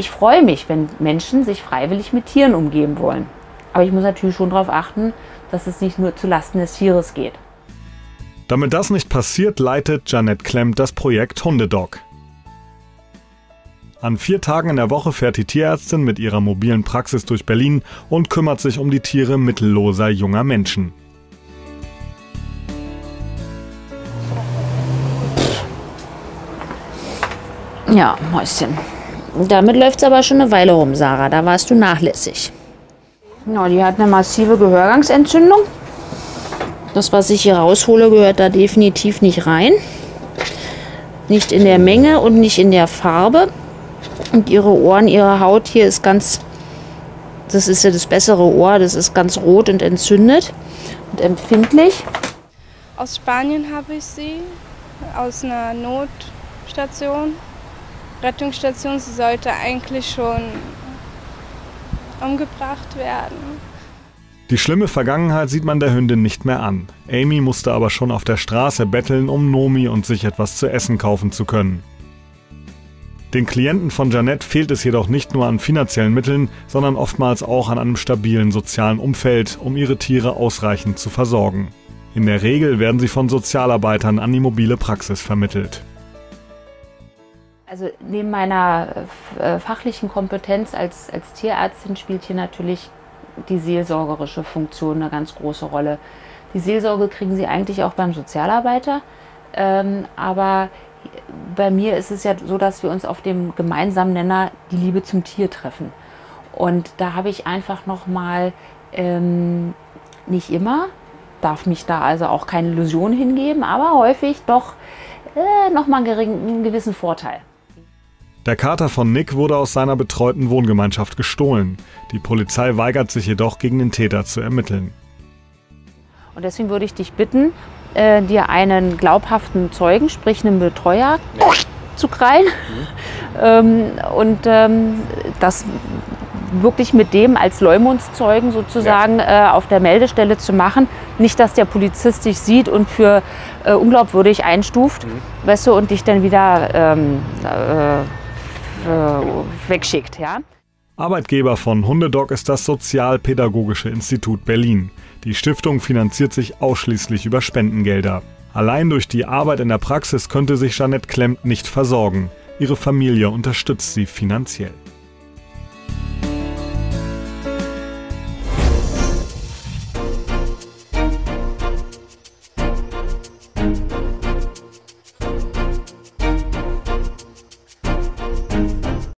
ich freue mich, wenn Menschen sich freiwillig mit Tieren umgeben wollen. Aber ich muss natürlich schon darauf achten, dass es nicht nur zulasten des Tieres geht. Damit das nicht passiert, leitet Janet Klemm das Projekt Hundedog. An vier Tagen in der Woche fährt die Tierärztin mit ihrer mobilen Praxis durch Berlin und kümmert sich um die Tiere mittelloser junger Menschen. Ja, Mäuschen. Damit läuft es aber schon eine Weile rum, Sarah. Da warst du nachlässig. Ja, die hat eine massive Gehörgangsentzündung. Das, was ich hier raushole, gehört da definitiv nicht rein. Nicht in der Menge und nicht in der Farbe. Und ihre Ohren, ihre Haut hier ist ganz, das ist ja das bessere Ohr, das ist ganz rot und entzündet und empfindlich. Aus Spanien habe ich sie, aus einer Notstation. Rettungsstation, sollte eigentlich schon umgebracht werden. Die schlimme Vergangenheit sieht man der Hündin nicht mehr an. Amy musste aber schon auf der Straße betteln, um Nomi und sich etwas zu essen kaufen zu können. Den Klienten von Janette fehlt es jedoch nicht nur an finanziellen Mitteln, sondern oftmals auch an einem stabilen sozialen Umfeld, um ihre Tiere ausreichend zu versorgen. In der Regel werden sie von Sozialarbeitern an die mobile Praxis vermittelt. Also neben meiner äh, fachlichen Kompetenz als, als Tierärztin spielt hier natürlich die seelsorgerische Funktion eine ganz große Rolle. Die Seelsorge kriegen Sie eigentlich auch beim Sozialarbeiter, ähm, aber bei mir ist es ja so, dass wir uns auf dem gemeinsamen Nenner die Liebe zum Tier treffen. Und da habe ich einfach nochmal, ähm, nicht immer, darf mich da also auch keine Illusion hingeben, aber häufig doch äh, nochmal einen gewissen Vorteil. Der Kater von Nick wurde aus seiner betreuten Wohngemeinschaft gestohlen. Die Polizei weigert sich jedoch, gegen den Täter zu ermitteln. Und deswegen würde ich dich bitten, äh, dir einen glaubhaften Zeugen, sprich einen Betreuer, zu krallen. Mhm. Ähm, und ähm, das wirklich mit dem als Leumundszeugen sozusagen ja. äh, auf der Meldestelle zu machen. Nicht, dass der Polizist dich sieht und für äh, unglaubwürdig einstuft, mhm. weißt du, und dich dann wieder ähm, äh, äh, wegschickt. Ja? Arbeitgeber von Hundedog ist das Sozialpädagogische Institut Berlin. Die Stiftung finanziert sich ausschließlich über Spendengelder. Allein durch die Arbeit in der Praxis könnte sich Jeanette Klemmt nicht versorgen. Ihre Familie unterstützt sie finanziell.